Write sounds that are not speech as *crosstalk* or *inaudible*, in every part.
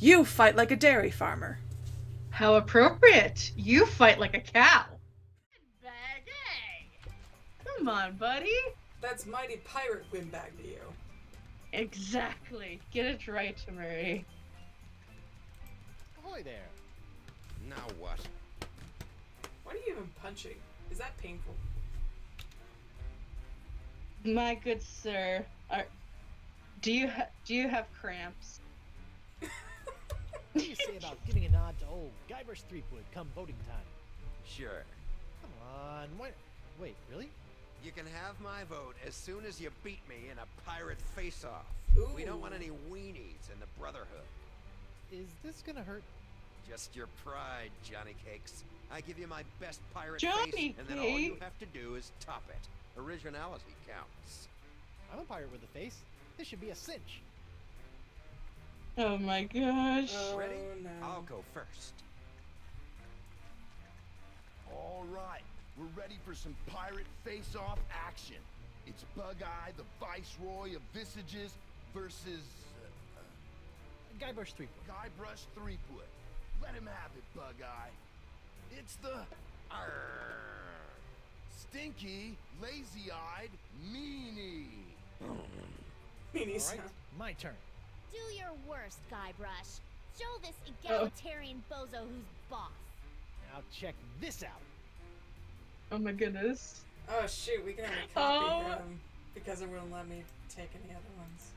You fight like a dairy farmer. How appropriate. You fight like a cow. Come on, buddy. That's mighty pirate windbag to you. Exactly. Get it right, Murray. Ahoy there. Now what? What are you even punching? Is that painful? My good sir, are do you ha- do you have cramps? What do you say about giving a nod to old Guybrush Threepwood come voting time? Sure. Come on, what? Wait, really? You can have my vote as soon as you beat me in a pirate face-off. We don't want any weenies in the Brotherhood. Is this gonna hurt? Just your pride, Johnny Cakes. I give you my best pirate Johnny face, and then all you have to do is top it. Originality counts. I'm a pirate with a face. This should be a cinch. Oh my gosh. Oh, Ready? No. I'll go first. All right, we're ready for some pirate face-off action. It's Bug-Eye, the Viceroy of Visages, versus uh, Guybrush Threepwood. Guybrush Threepwood. Let him have it, Bug-Eye. It's the Arr. stinky, lazy-eyed meanie. Meanie All right, my turn. Do your worst, Guybrush. Show this Oh. egalitarian bozo who's boss. Now check this out. Oh my goodness. Oh shoot, we can only oh. copy Oh. him because it wouldn't let me take any other ones.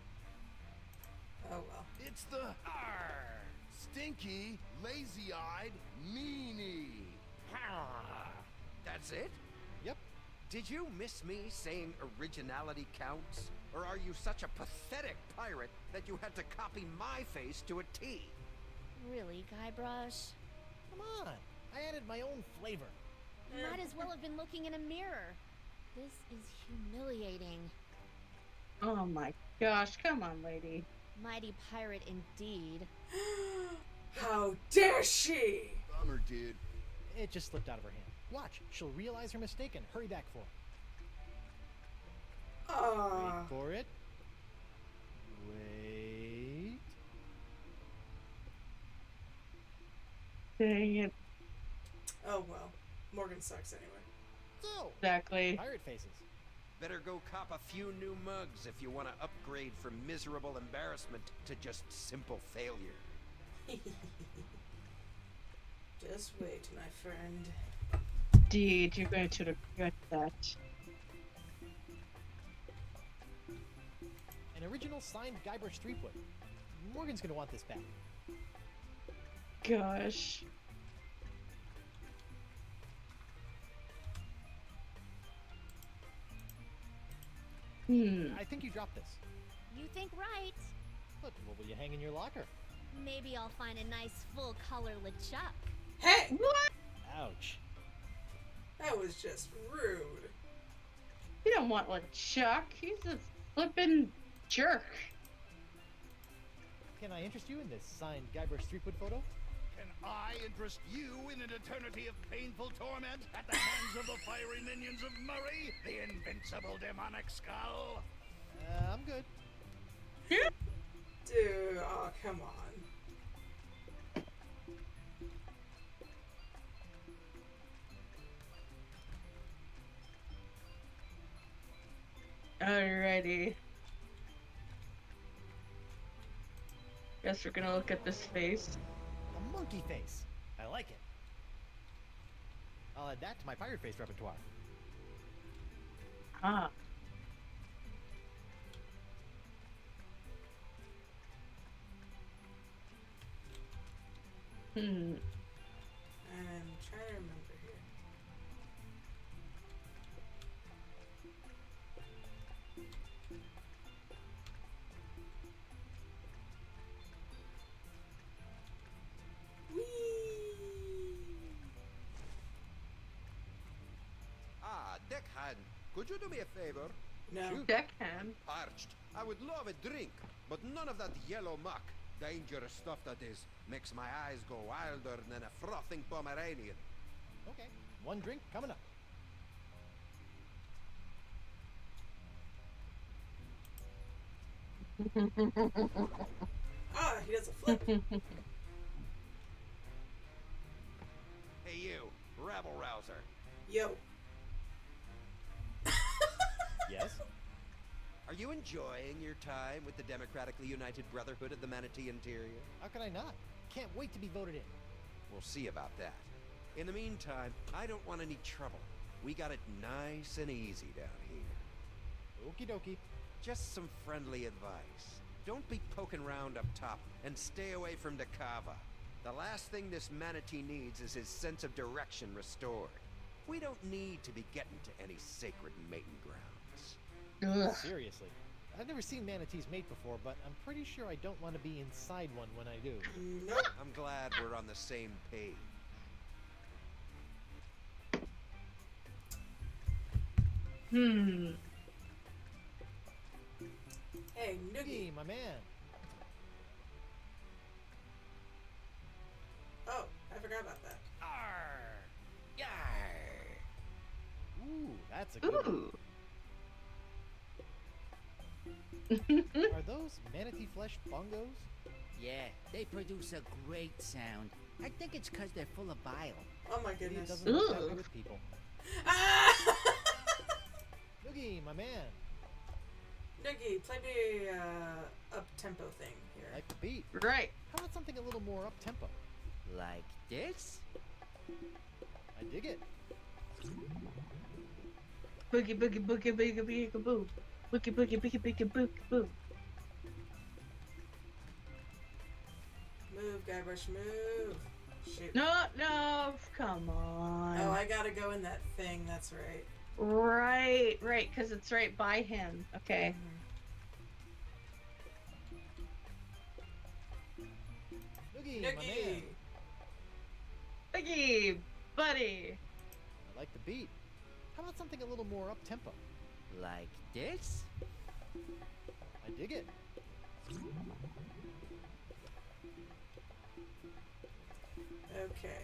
Oh well. It's the Arr. stinky, lazy-eyed meanie. Ah, that's it? Yep. Did you miss me saying originality counts? Or are you such a pathetic pirate that you had to copy my face to a T? Really, Guybrush? Come on. I added my own flavor. You might as well have been looking in a mirror. This is humiliating. Oh my gosh. Come on, lady. Mighty pirate indeed. *gasps* How dare she! Bummer, dude. It just slipped out of her hand. Watch, she'll realize her mistake and hurry back for it. Ah. Wait for it. Wait. Dang it. Oh well. Morgan sucks anyway. So, Exactly. pirate faces. Better go cop a few new mugs if you want to upgrade from miserable embarrassment to just simple failure. *laughs* Just wait, my friend. Indeed, you're going to regret that. An original signed Guybrush Threepwood. Morgan's gonna want this back. Gosh. Hmm. I think you dropped this. You think right. But what will you hang in your locker? Maybe I'll find a nice full color LeChuck. Hey! What? Ouch. That was just rude. You don't want LeChuck. He's a flippin' jerk. Can I interest you in this signed Guybrush Threepwood photo? Can I interest you in an eternity of painful torment at the hands of the fiery minions of Murray, the invincible demonic skull? Uh, I'm good. Dude, oh come on. Alrighty. Guess we're gonna look at this face. A monkey face. I like it. I'll add that to my pirate face repertoire. Ah. Hmm. I'm trying to remember Deckhand, could you do me a favor? No. Shoot. Deckhand. Parched. I would love a drink, but none of that yellow muck. Dangerous stuff that is. Makes my eyes go wilder than a frothing Pomeranian. Okay, one drink coming up. *laughs* Ah, he does a flip. Hey, you, rabble rouser. Yo. Are you enjoying your time with the Democratically United Brotherhood of the Manatee Interior? How could I not? Can't wait to be voted in. We'll see about that. In the meantime, I don't want any trouble. We got it nice and easy down here. Okie dokie. Just some friendly advice. Don't be poking around up top, and stay away from De Cava. The last thing this manatee needs is his sense of direction restored. We don't need to be getting to any sacred mating grounds. Ugh. Seriously. I've never seen manatees mate before, but I'm pretty sure I don't want to be inside one when I do. I'm glad we're on the same page. Hmm. Hey, Noogie. Hey, my man. Oh, I forgot about that. Arr! Yar! Ooh, that's a good one. Are those manatee flesh bongos? Yeah, they produce a great sound. I think it's because they're full of bile. Oh my Maybe it doesn't work that Ugh. way with people. Ah! *laughs* Noogie, my man. Noogie, play me uh, up tempo thing here. Like the beat. right. How about something a little more up tempo? Like this? I dig it. Boogie boogie boogie boogie boogie boo. Boogie boogie boogie boogie boogie boo. Move, Guybrush, move. Shoot. No, no, come on. Oh, I gotta go in that thing. That's right. Right, right, because it's right by him. Okay. Mm-hmm. Noogie, my man. Noogie. Boogie, buddy. I like the beat. How about something a little more up tempo? Like this? I dig it. Okay.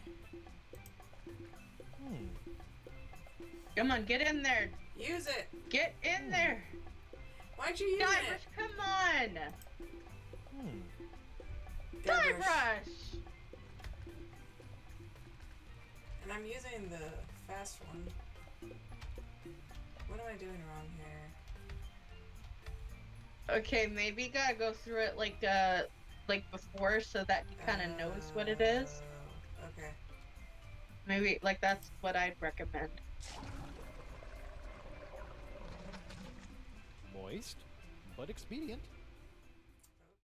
Hmm. Come on, get in there. Use it. Get in there. Why'd you use Guybrush, it? come on. Hmm. Guybrush. And I'm using the fast one. What am I doing wrong here? Okay, maybe you gotta go through it like uh like before so that he kind of knows what it is. Oh, Okay. Maybe like that's what I'd recommend. Moist, but expedient.